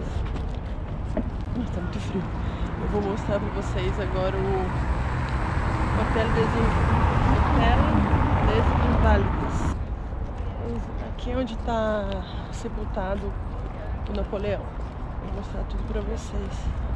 vocês. Nossa, tá muito frio. Eu vou mostrar pra vocês agora o Hotel des, Hotel. Aqui é onde tá sepultado o Napoleão. Vou mostrar tudo pra vocês.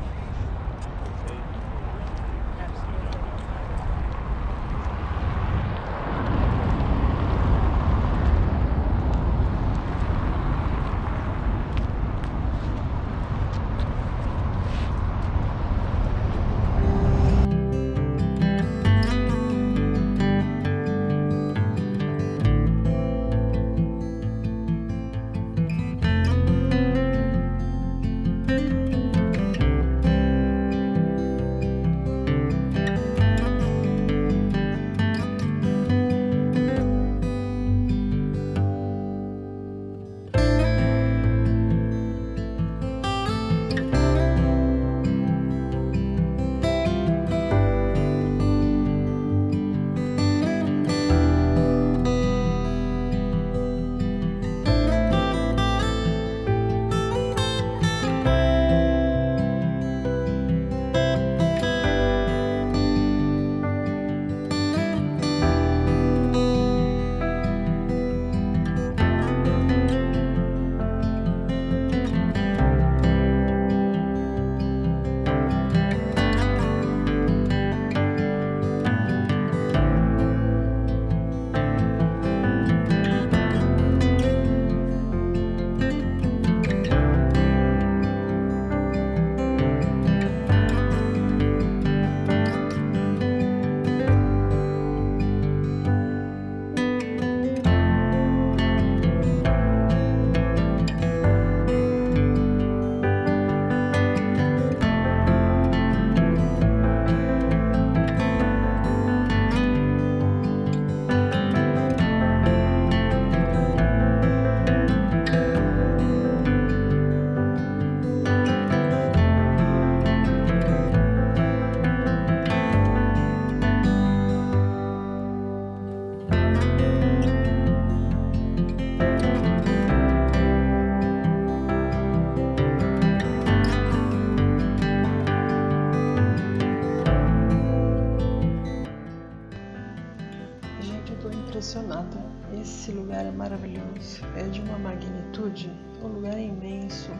Impressionada. Esse lugar é maravilhoso, é de uma magnitude, o lugar imenso,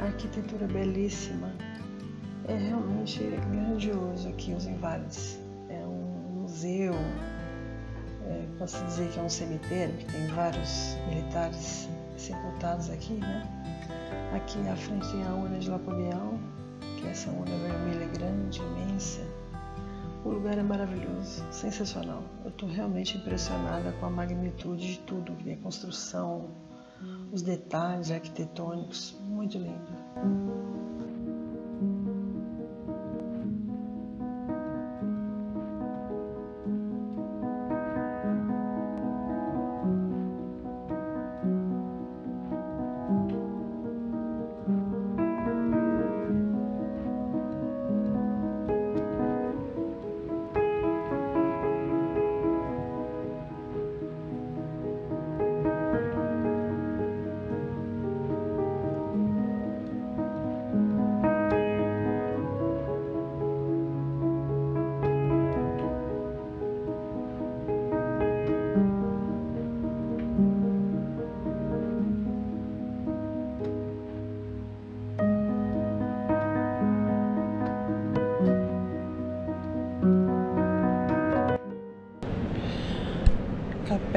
a arquitetura belíssima. É realmente grandioso aqui os Inválidos. É um museu, é, posso dizer que é um cemitério, que tem vários militares sepultados aqui, né? Aqui à frente tem a urna de Napoleão, que é essa urna vermelha grande, imensa o lugar é maravilhoso, sensacional. Eu estou realmente impressionada com a magnitude de tudo, a construção, os detalhes arquitetônicos, muito lindo.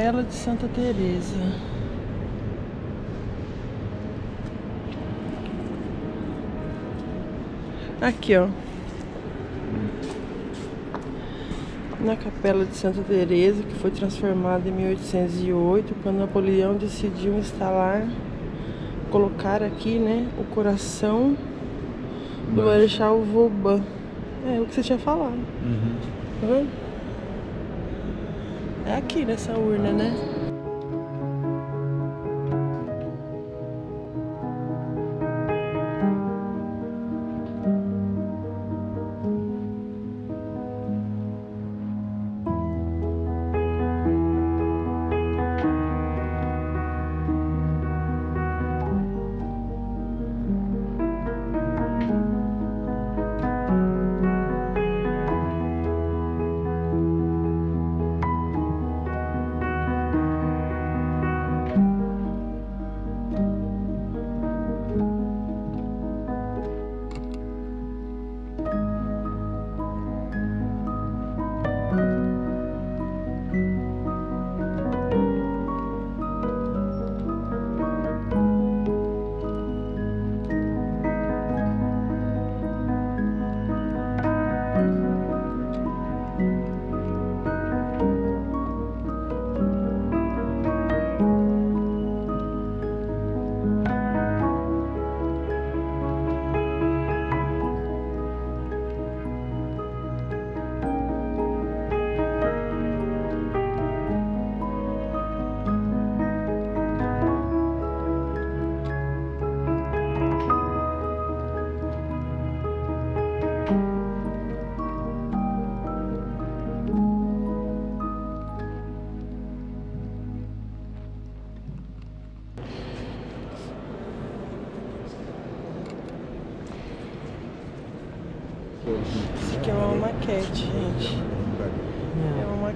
Capela de Santa Teresa. Aqui, ó. Na Capela de Santa Teresa, que foi transformada em 1808, quando Napoleão decidiu instalar, colocar aqui, né, o coração do Marechal Vauban. É o que você tinha falado. Uhum. Tá vendo? Aqui nessa urna, né?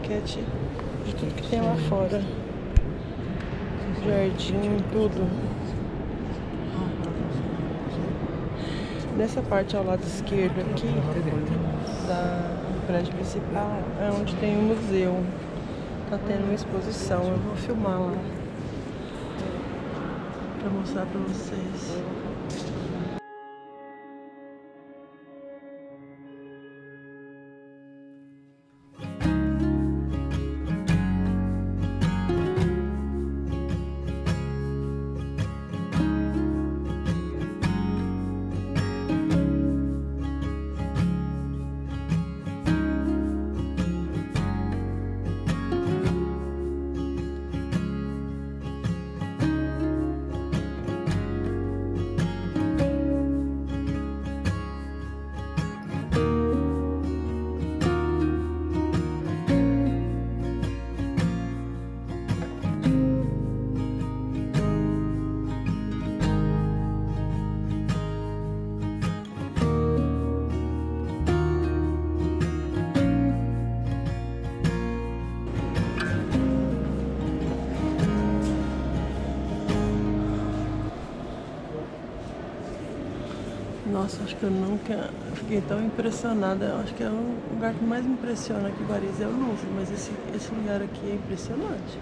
Maquete de tudo que tem lá fora. Jardim, tudo. Nessa parte ao lado esquerdo aqui da prédio principal é onde tem o museu. Tá tendo uma exposição, eu vou filmar lá para mostrar para vocês. Nossa, acho que eu nunca fiquei tão impressionada. Acho que é o lugar que mais me impressiona aqui em Paris é o Louvre, mas esse, esse lugar aqui é impressionante.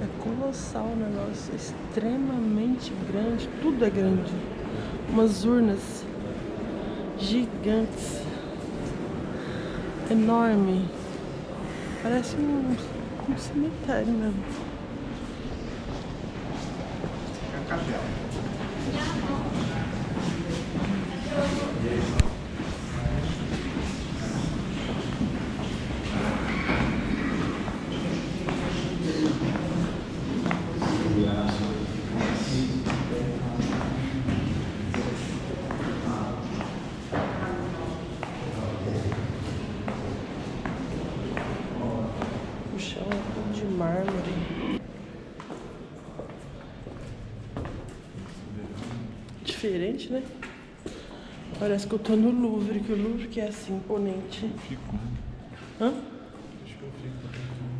É colossal o negócio, é extremamente grande, tudo é grande. Umas urnas gigantes, enorme. Parece um, um cemitério mesmo. É a capela. O chão é tudo de mármore. Né? Parece que eu tô no Louvre, que o Louvre que é assim, imponente. Fico. Hã? Acho que eu fico.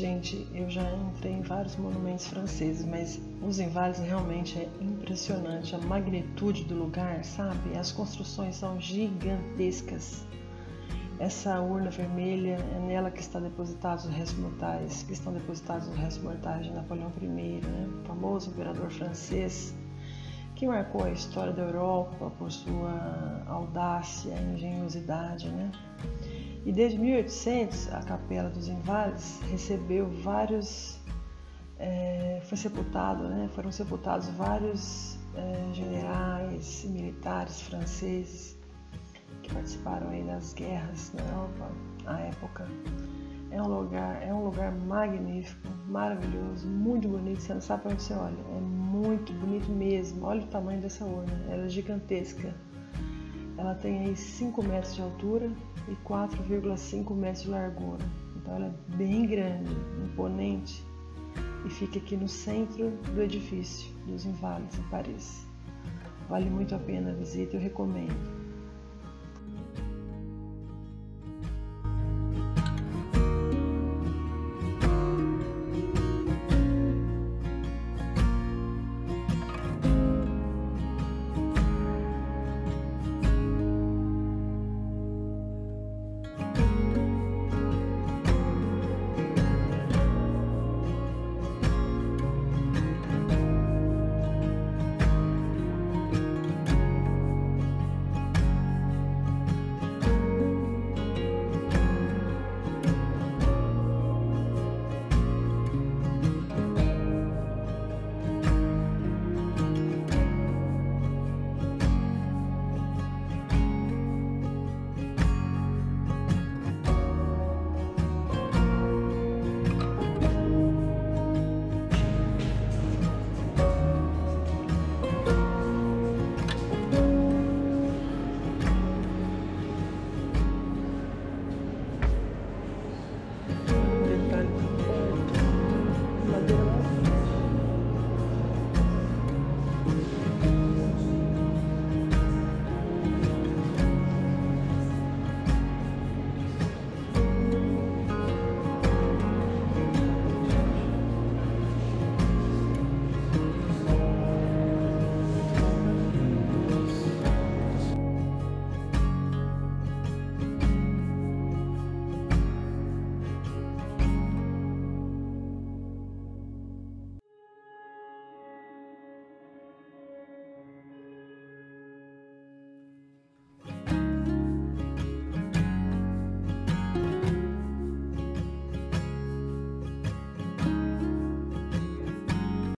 Gente, eu já entrei em vários monumentos franceses, mas os Invalides realmente é impressionante a magnitude do lugar, sabe? As construções são gigantescas. Essa urna vermelha é nela que está depositados os restos mortais, que estão depositados os restos mortais de Napoleão I, né? o famoso imperador francês, que marcou a história da Europa por sua audácia e engenhosidade, né? E desde 1800, a Capela dos Invalides recebeu vários, é, foi sepultado, né? foram sepultados vários é, generais militares franceses que participaram aí das guerras na Europa à época. É um lugar, é um lugar magnífico, maravilhoso, muito bonito. Você não sabe para onde você olha. É muito bonito mesmo. Olha o tamanho dessa urna. Ela é gigantesca. Ela tem aí 5 metros de altura e 4,5 metros de largura. Então ela é bem grande, imponente e fica aqui no centro do edifício dos Inválidos, em Paris. Vale muito a pena a visita, eu recomendo.